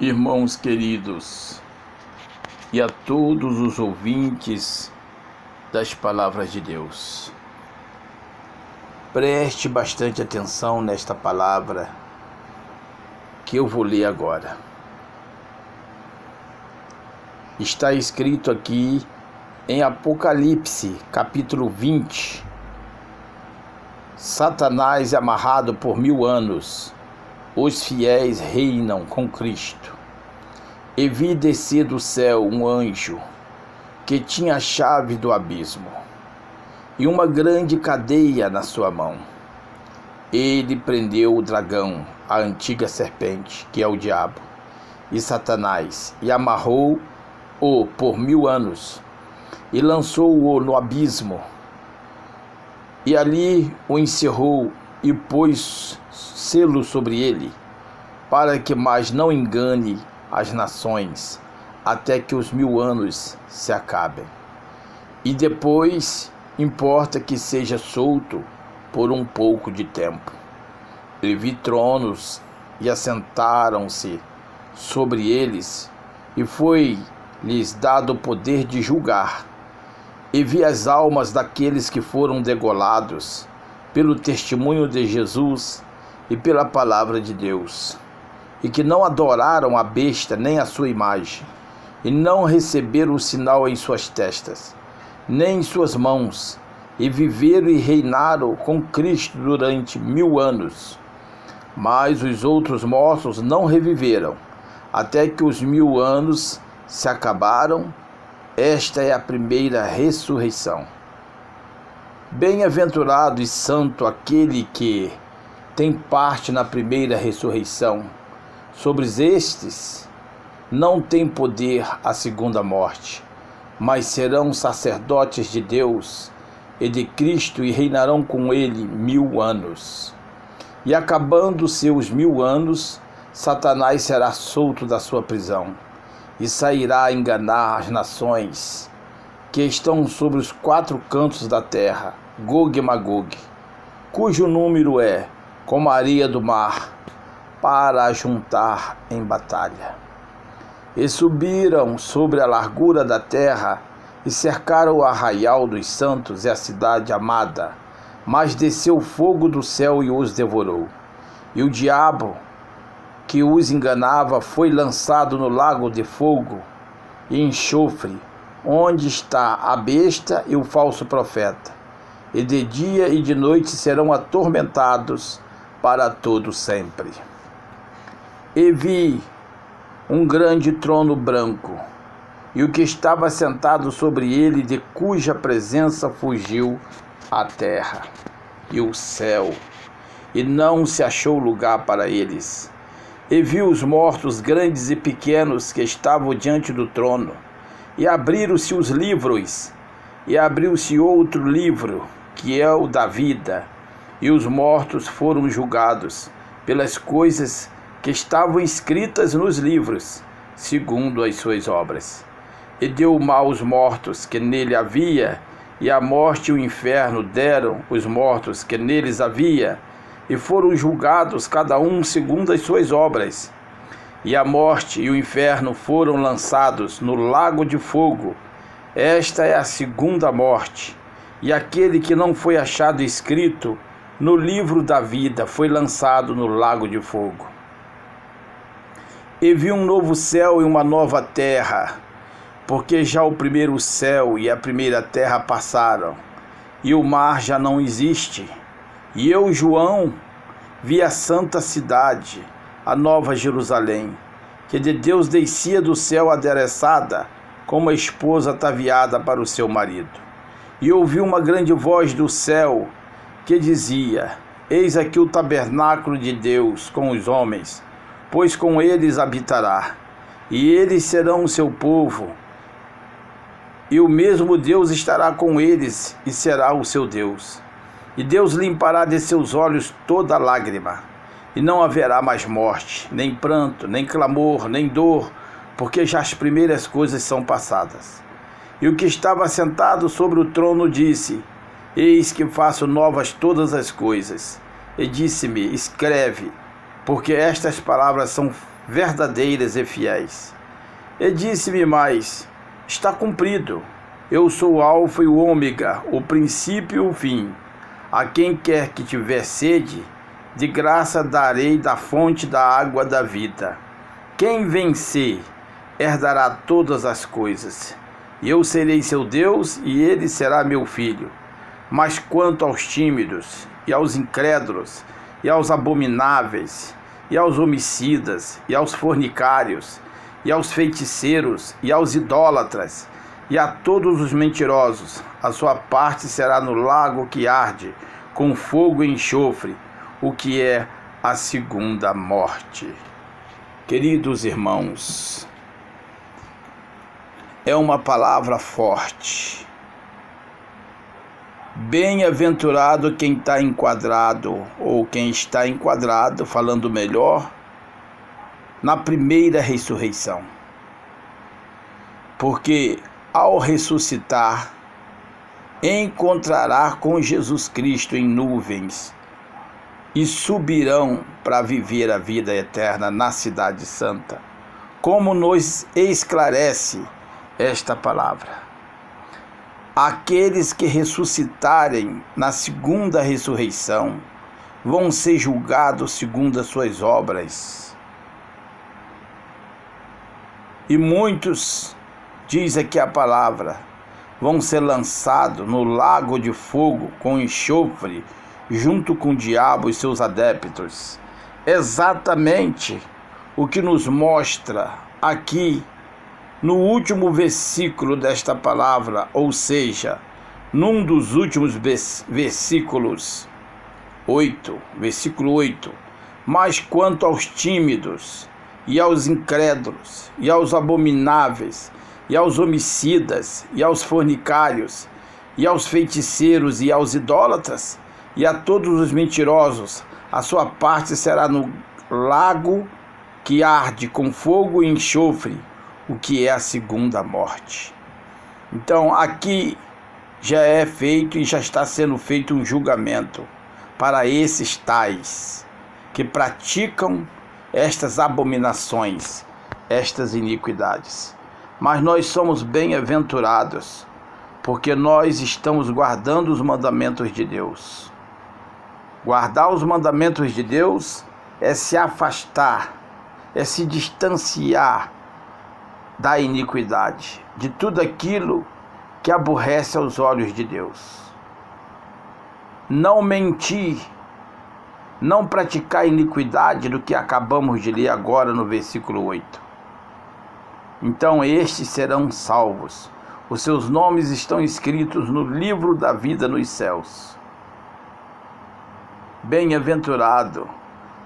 irmãos queridos, e a todos os ouvintes das palavras de Deus. Preste bastante atenção nesta palavra que eu vou ler agora. Está escrito aqui em Apocalipse, capítulo 20. Satanás é amarrado por mil anos os fiéis reinam com Cristo. E vi descer do céu um anjo que tinha a chave do abismo e uma grande cadeia na sua mão. Ele prendeu o dragão, a antiga serpente, que é o diabo, e Satanás, e amarrou-o por mil anos, e lançou-o no abismo, e ali o encerrou e pôs selo sobre ele, para que mais não engane as nações, até que os mil anos se acabem. E depois importa que seja solto por um pouco de tempo. E vi tronos e assentaram-se sobre eles, e foi-lhes dado o poder de julgar. E vi as almas daqueles que foram degolados pelo testemunho de Jesus e pela palavra de Deus, e que não adoraram a besta nem a sua imagem, e não receberam o sinal em suas testas, nem em suas mãos, e viveram e reinaram com Cristo durante mil anos. Mas os outros mortos não reviveram, até que os mil anos se acabaram. Esta é a primeira ressurreição. Bem-aventurado e santo aquele que tem parte na primeira ressurreição. Sobre estes não tem poder a segunda morte, mas serão sacerdotes de Deus e de Cristo e reinarão com ele mil anos. E acabando seus mil anos, Satanás será solto da sua prisão e sairá a enganar as nações que estão sobre os quatro cantos da terra, Gog e Magog, cujo número é como a areia do mar, para juntar em batalha. E subiram sobre a largura da terra e cercaram o arraial dos santos e a cidade amada, mas desceu fogo do céu e os devorou. E o diabo que os enganava foi lançado no lago de fogo e enxofre, onde está a besta e o falso profeta, e de dia e de noite serão atormentados para todo sempre. E vi um grande trono branco, e o que estava sentado sobre ele, de cuja presença fugiu a terra e o céu, e não se achou lugar para eles. E vi os mortos grandes e pequenos que estavam diante do trono e abriram-se os livros, e abriu-se outro livro, que é o da vida, e os mortos foram julgados pelas coisas que estavam escritas nos livros, segundo as suas obras. E deu mal aos mortos que nele havia, e a morte e o inferno deram os mortos que neles havia, e foram julgados cada um segundo as suas obras e a morte e o inferno foram lançados no lago de fogo. Esta é a segunda morte. E aquele que não foi achado escrito no livro da vida foi lançado no lago de fogo. E vi um novo céu e uma nova terra, porque já o primeiro céu e a primeira terra passaram, e o mar já não existe. E eu, João, vi a santa cidade a nova Jerusalém, que de Deus descia do céu adereçada, como a esposa ataviada para o seu marido. E ouvi uma grande voz do céu que dizia: Eis aqui o tabernáculo de Deus com os homens, pois com eles habitará, e eles serão o seu povo, e o mesmo Deus estará com eles e será o seu Deus. E Deus limpará de seus olhos toda lágrima e não haverá mais morte, nem pranto, nem clamor, nem dor, porque já as primeiras coisas são passadas. E o que estava sentado sobre o trono disse: Eis que faço novas todas as coisas. E disse-me: Escreve, porque estas palavras são verdadeiras e fiéis. E disse-me mais: Está cumprido. Eu sou o Alfa e o Ômega, o princípio e o fim. A quem quer que tiver sede, de graça darei da fonte da água da vida. Quem vencer, herdará todas as coisas. Eu serei seu Deus, e ele será meu filho. Mas quanto aos tímidos, e aos incrédulos, e aos abomináveis, e aos homicidas, e aos fornicários, e aos feiticeiros, e aos idólatras, e a todos os mentirosos. A sua parte será no lago que arde, com fogo e enxofre, o que é a segunda morte. Queridos irmãos, é uma palavra forte. Bem-aventurado quem está enquadrado, ou quem está enquadrado, falando melhor, na primeira ressurreição. Porque ao ressuscitar, encontrará com Jesus Cristo em nuvens e subirão para viver a vida eterna na Cidade Santa, como nos esclarece esta palavra. Aqueles que ressuscitarem na segunda ressurreição vão ser julgados segundo as suas obras. E muitos, diz aqui a palavra, vão ser lançados no lago de fogo com enxofre, junto com o diabo e seus adeptos. Exatamente o que nos mostra aqui no último versículo desta palavra, ou seja, num dos últimos versículos 8, versículo 8. Mas quanto aos tímidos, e aos incrédulos, e aos abomináveis, e aos homicidas, e aos fornicários, e aos feiticeiros, e aos idólatras, e a todos os mentirosos, a sua parte será no lago que arde com fogo e enxofre, o que é a segunda morte. Então, aqui já é feito e já está sendo feito um julgamento para esses tais que praticam estas abominações, estas iniquidades. Mas nós somos bem-aventurados, porque nós estamos guardando os mandamentos de Deus. Guardar os mandamentos de Deus é se afastar, é se distanciar da iniquidade, de tudo aquilo que aborrece aos olhos de Deus. Não mentir, não praticar iniquidade do que acabamos de ler agora no versículo 8. Então estes serão salvos. Os seus nomes estão escritos no livro da vida nos céus. Bem-aventurado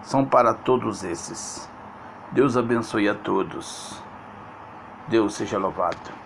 são para todos esses. Deus abençoe a todos. Deus seja louvado.